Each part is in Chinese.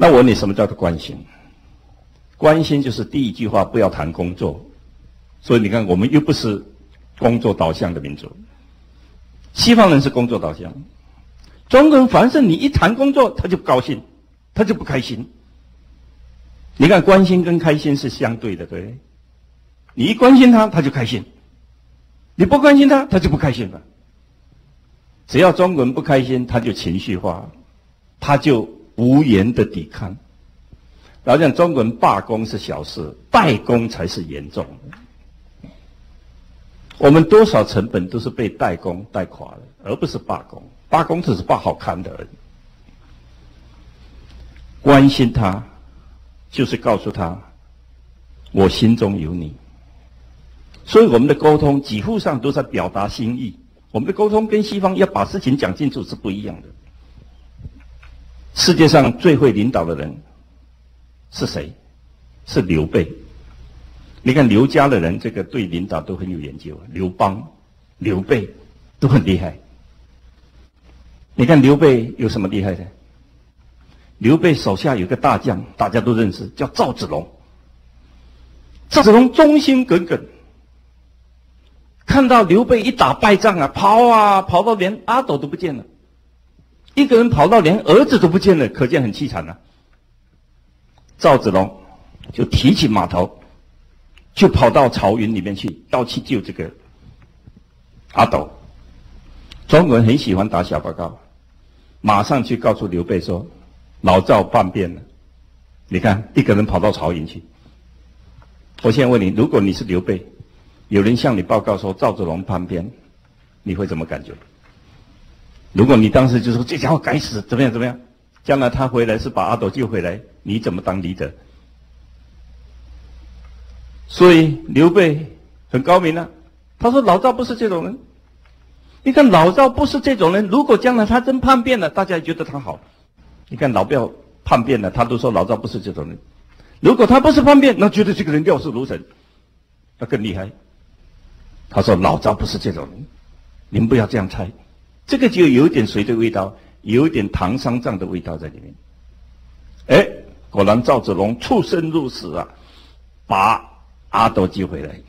那我问你，什么叫做关心？关心就是第一句话不要谈工作，所以你看，我们又不是工作导向的民族。西方人是工作导向，中国人凡是你一谈工作，他就不高兴，他就不开心。你看，关心跟开心是相对的，对？你一关心他，他就开心；你不关心他，他就不开心了。只要中国人不开心，他就情绪化，他就无言的抵抗。老讲中国人罢工是小事，代工才是严重。我们多少成本都是被代工带垮的，而不是罢工。罢工只是罢好看的而已。关心他，就是告诉他，我心中有你。所以我们的沟通几乎上都在表达心意。我们的沟通跟西方要把事情讲清楚是不一样的。世界上最会领导的人是谁？是刘备。你看刘家的人，这个对领导都很有研究。刘邦、刘备都很厉害。你看刘备有什么厉害的？刘备手下有个大将，大家都认识，叫赵子龙。赵子龙忠心耿耿。看到刘备一打败仗啊，跑啊跑到连阿斗都不见了，一个人跑到连儿子都不见了，可见很凄惨呐。赵子龙就提起马头，就跑到曹云里面去，要去救这个阿斗。中国人很喜欢打小报告，马上去告诉刘备说：“老赵叛变了。”你看，一个人跑到曹营去。我现在问你，如果你是刘备？有人向你报告说赵子龙叛变，你会怎么感觉？如果你当时就说这家伙该死，怎么样怎么样？将来他回来是把阿斗救回来，你怎么当礼者所以刘备很高明啊，他说老赵不是这种人。你看老赵不是这种人，如果将来他真叛变了，大家觉得他好。你看老表叛变了，他都说老赵不是这种人。如果他不是叛变，那觉得这个人料事如神，那更厉害。他说：“老赵不是这种人，您不要这样猜，这个就有点谁的味道，有一点唐三藏的味道在里面。”哎，果然赵子龙出生入死啊，把阿斗接回来，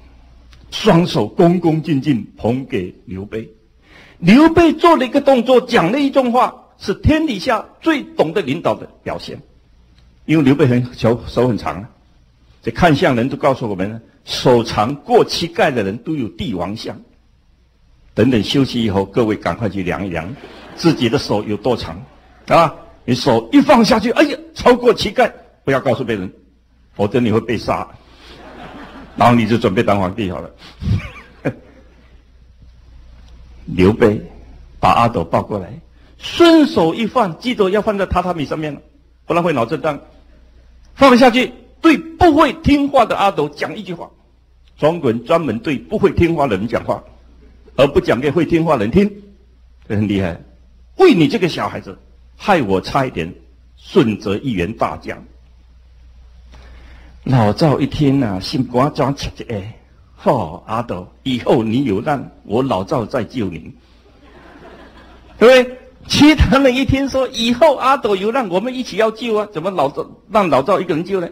双手恭恭敬敬捧给刘备。刘备做了一个动作，讲了一段话，是天底下最懂得领导的表现。因为刘备很手手很长啊，这看相人都告诉我们。手长过膝盖的人都有帝王相。等等休息以后，各位赶快去量一量，自己的手有多长，啊？你手一放下去，哎呀，超过膝盖，不要告诉别人，否则你会被杀。然后你就准备当皇帝好了。刘备把阿斗抱过来，顺手一放，记得要放在榻榻米上面，不然会脑震荡。放下去。对不会听话的阿斗讲一句话，中国人专门对不会听话的人讲话，而不讲给会听话人听，这很厉害。为你这个小孩子，害我差一点顺泽一员大将。老赵一听呐，心肝装起哎，好阿斗，以后你有难，我老赵再救你，对不对？其他人一听说以后阿斗有难，我们一起要救啊，怎么老赵让老赵一个人救呢？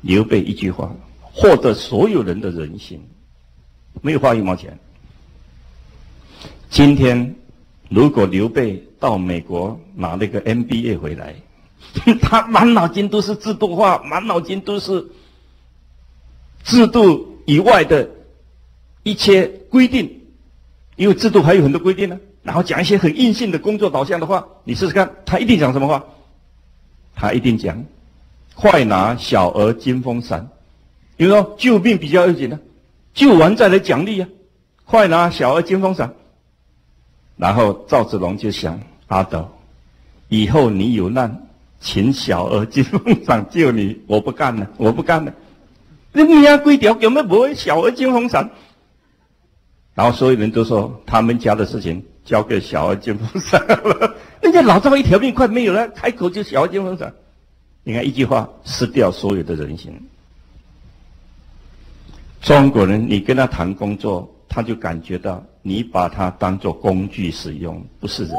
刘备一句话，获得所有人的人心，没有花一毛钱。今天，如果刘备到美国拿那个 MBA 回来，他满脑筋都是制度化，满脑筋都是制度以外的一切规定，因为制度还有很多规定呢。然后讲一些很硬性的工作导向的话，你试试看，他一定讲什么话？他一定讲。快拿小儿金风散，因为说救命比较要紧呢，救完再来奖励啊！快拿小儿金风伞。然后赵子龙就想：阿斗，以后你有难，请小儿金风伞救你，我不干了，我不干了。那你要规条有没有不会小儿金风伞？然后所有人都说他们家的事情交给小儿金风伞了。人家老赵一条命快没有了，开口就小儿金风伞。你看一句话，失掉所有的人心。中国人，你跟他谈工作，他就感觉到你把他当做工具使用，不是人。